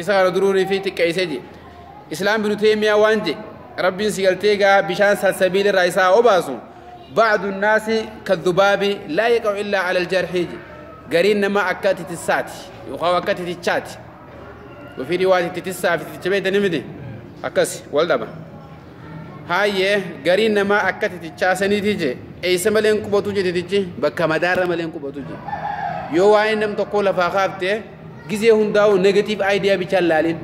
إسحاق دروري في تكيسه إسلام بن تيمية وانج ربي سيالتيجا بشان سبيل الرئيسة أباسو بعض الناس كذباب لا يقع إلا على الجرحيج قرين ما أكاتي تسات يخوا أكاتي تشات وفي رواية تتسع في تتبيت نمدي أكاسي والدبا هاي قرين ما أكاتي تشاسني تيجي أي سمالين كوبوتوجي تيجي بكما دار مالين كوبوتوجي يو وين نم تقول فاخابتي nam tokkoo lafaa kaaftee gizee hundaa'u negatiif aayidiyaa bichaan laalin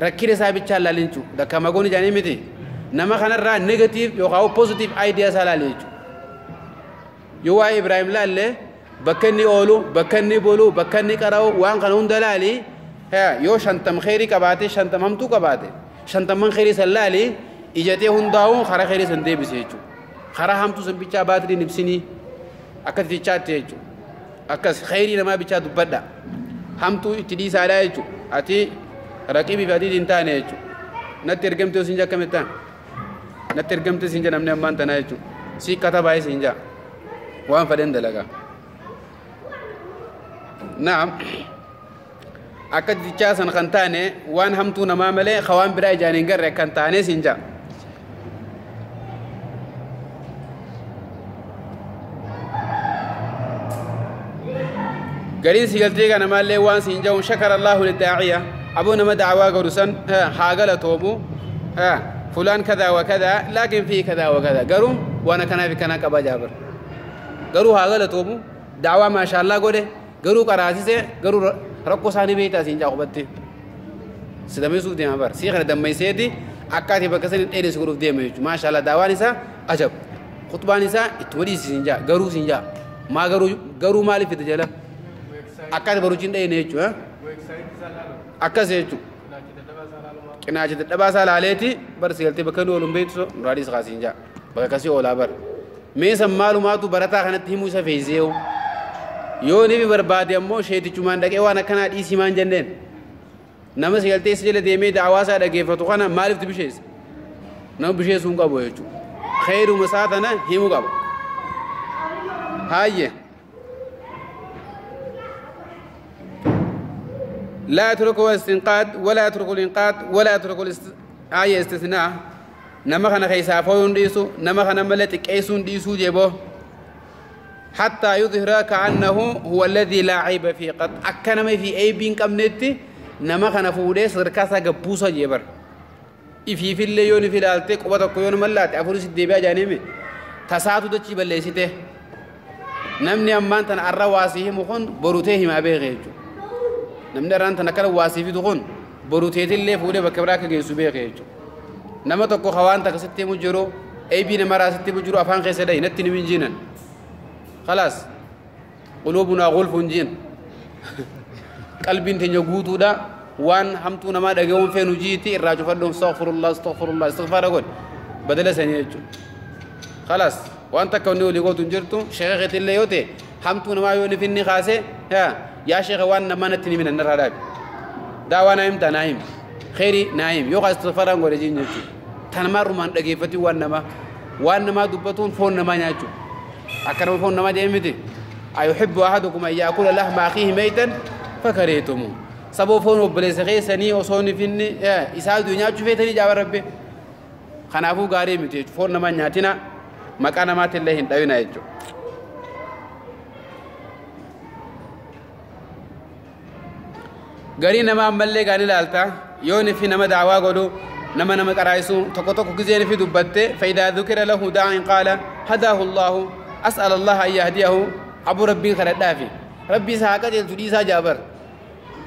rakkina isaa bichaan laalin jechuudha dakka magoon ijaanii miti nama kanarraa negatiif yookaan pozitiif aayidiyaa isaa laali jechuudha yoo waa'ee Ibraahim laallee bakka inni oolu bakka inni bolu bakka inni qara'u waan kana hunda laali yoo shantam kheyrii qabaate shantam hamtuu qabaate shantamman kheyrii san laali ijatee hundaa'u karaa kheyrii san deebise jechuudha karaa hamtuu san hamtuu itti dhiisaadha jechuudha ati raqibii fi adiitiin taane jechuudha natti ergamtee siin jakkamettaan natti ergamtee siin jedhamne ammaan tanaa jechuudha sii katabaayee siin jaa waan fedhen dalagaa naam akka dichaa san kan taane waan hamtuu namaa malee waan biraa ijaan hin garre kan taane siin jaa gariin si galtee kana maallee waan siin jahu shakara allahu lidaaciya aboo nama dacwaa godhu san haa galatoomu fulaan kadaa wa kadaa laakin fii kadaa wa kadaa garuu waan akkanaa fi kanaa qaba jaabar garuu haa galatoomu dacwaa maashaallaa godhe garuu qaraasise garuu rakkoo isaanii beektaa siin jaa qubatti si dameessuuf deema bar sii kana dammayseeti akka ati bakka sanii dheeressu godhuuf deema jechuudha maashaallaa daawaan isaa ajab khutbaan isaa ittuma dhiisi siin jaa akkas baruuchiin dha'e jechuudha. Akkas jechuudha. Qinaacha dadhabaasaa laaleeti barsiigaltee bakka inni ooluun beektu muraadii isa kaasiin jaa bakka akkasii oolaa bara. Meesan maalumaatu barataa kanatti himuu isa feesee yoo nifi barbaade ammoo sheetichumaan dhaqee waan akkanaa dhiisii maan jenneen nama sigaltee isa jala deemee daawaasaa dhageeffatu kana maaliif bisheessa nama bisheessuu hin qabu jechuudha. Kheeruma isaa tana himuu qaba. Haayye. لا يتركه الاستنقاد ولا يترك الإنقاذ ولا يترك الاست... آية استثناء. نما خنا خيسا فون ديسو نما خنا ملت قيسون ديسو جيبو. حتى يظهر كأنه هو الذي لا عيب فيه. قد أكن ما في أي بين كمنتي نما خنا فودي سركاسا جبوسا جيبر. في اللي يوني في الالتي قبضة كيون ملات أفرس الدبيا جانيمي. تساتو دچي بلسيته نمني أمان تن أرواسيه مخون بروتيه ما بيغيجو namni irraan tana kana waasiifitu kun boruteetillee fuudhee bakka biraa akka geessu beeke jechuudha nama tokko hawaan takka sitti himu jiru eebii namaraa sitti himu jiru afaan keessa dhahi natti ni minjiinan khalaas quluubunaa gulfuun jiin qalbiin teenya guutuudha waan hamtuu namaa dhagahuun feenu jiiti irraa cufadhuun astaghfirullah astaghfirullah istighfaara godhe badala sanii jechuudha khalaas waan takka wanni olii gootu hin jirtu sheekeetillee yoo ta'e hamtuu namaa yoo ni finni kaasee yaa يا شيخ وأنا ما نتني من النار دعوة نايم. تنايم خيري نايم. يوقع استغفار نقول جين يجو تنمر من دقيفتي وأنا ما. وأنا ما دبتون فون ما ناجو. أكرم فون ما ديمتي أيحب أحدكم أن يأكل لحم أخيه ميتا؟ فكرهتموه. سبو فون وبليس خيسني وصوني فيني. يا إسال دنيا شوفتني جاب ربي. خنافو غاري متي فون ما ناتنا مكان ما تلهين داينا يجو. Garii nama ammallee gaani laalta yoo fi nama daawaa godhu nama nama qaraa'isu tokko tokko gizee fi dubbatte faayidaa dhukira lahu daa'in qaala hadaahu allahu as'al allaha an yahdiyahu abu rabbiin kadhadhaafi rabbi isaa haa qajeelchu dhiisaa jaabar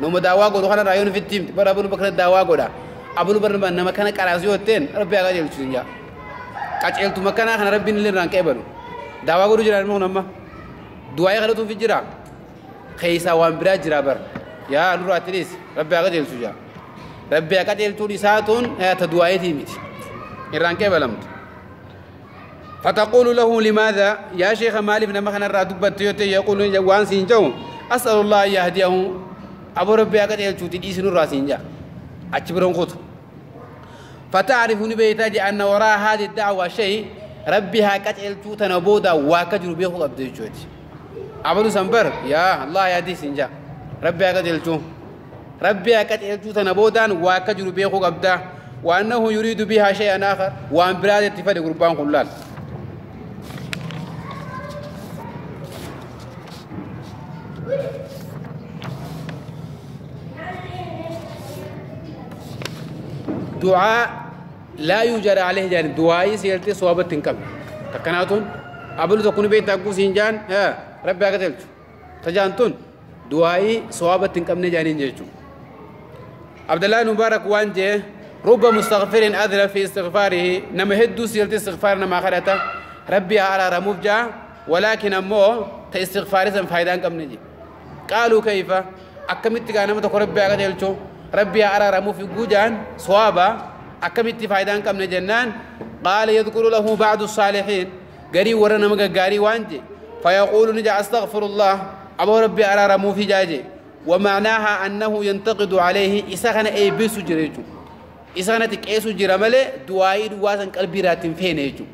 nama daawaa godhu kanarraa yoo ni fitti himte bara abulu bakka daawaa godha abulu bara nama kana qaraasu yoo ta'een rabbi haa qajeelchu jaa qaceeltu makkanaa kana rabbiin illee irraan qeebalu daawaa godhu jiraan immoo nama du'aa'ee kadhatuuf jira keeysaa waan biraa jira bara يا نور أتريس ربي أقدر سجى ربي أقدر تولي ساتون هي تدوائتي ميت إيران كيف لمت فتقول له لماذا؟ يا شيخ مالي بن مخنا تيوتي يقول وان سينجو أسأل الله يهديه. أبو ربي أقدر تولي دي سنور راسينجا أتبرون قط فتعرف نبيتاج أن وراء هذه الدعوة شيء ربي هكذا تنبودا واكجر بيه أبدي جوتي أبو سنبر يا الله يهدي سينجا. ربي أقدر تولي ربي أكت إلتو تنبودان واكجر بيخو قبدا. وأنه يريد بها شيئا آخر. وأن براد اتفاد قربان قلال. دعاء لا يوجد عليه جان دعائي سيلتي صوابة تنكم. تكناتون. أبلو تكون بيت تقو سينجان ها ربي أقتلت تجانتون. دعائي صوابة تنكم نجانين جيجو عبد الله مبارك وانجي رب مستغفر أذل في استغفاره نما هدو سيلتي استغفار نما خلتا ربي على رموف جا ولكن أمو تاستغفار سن فايدان كم نجي قالوا كيف أكملت كان متى ربي أقتلتو ربي أرى في جوجان صوابا أكملت فايدان كم نجنان قال يذكر له بعض الصالحين قري ورنا مجا قاري وانجي فيقول نجا أستغفر الله أبو ربي أرى في جاجي. ومعناها أنه ينتقد عليه إسخنا أي بيسو جريجو. إسخنا تكيسو جرمالي دعائي دواسن قلبي راتين فين يجو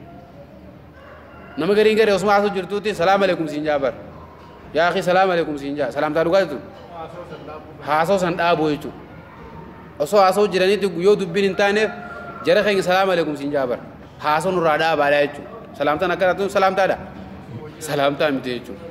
نما قري قري أسمع سو جرتوتي. سلام عليكم سينجابر. يا أخي سلام عليكم سينجا. سلام تارو قالتو هاسو سن دابو يجو osoo haasoo jiranitti yoo dubbiin hin taaneef jara keenya salaam aleekum siin jaabar haasoo nurraa dhaabaadha jechuudha salaamtaan akka taatu salaamtaadha salaamtaa miti jechuudha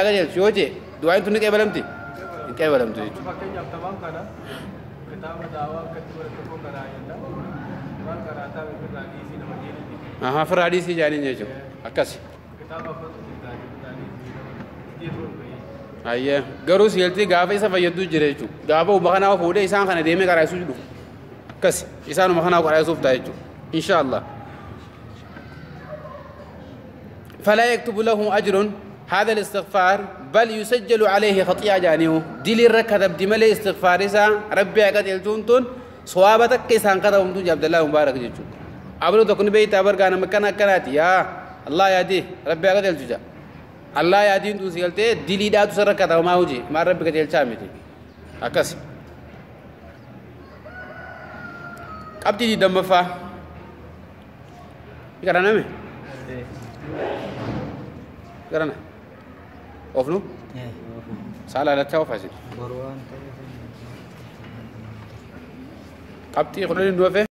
akka jechuudha yoo jee du'aan tun ni qeebalamti كيف ولم تجد؟ أها أيه. غروس يلتي غابة إسافة يدو جريجو. غابة وبخنا وفودة إسان خنا ديمي كراي سوجدو كاسي إسان وبخنا وكراي سوف الله. فلا يكتب له أجر هذا الاستغفار بل يسجل عليه خطيئة جانيو. دليل ركض دملي استغفار إسا ربي أكد التونتون صوابتك كيسان قد أمتو عبد الله مبارك جيجو أبلو تكون بيت أبر كان مكان أكنات يا الله يهدي ربي أكد التجا الله يهدي انتو سيالتي دليل داتو سركت وما وجي ما ربي كد الشامتي أكسي qabdi garana ofnu saalaalachaa ofaasi qabxii kudhanii nu hafe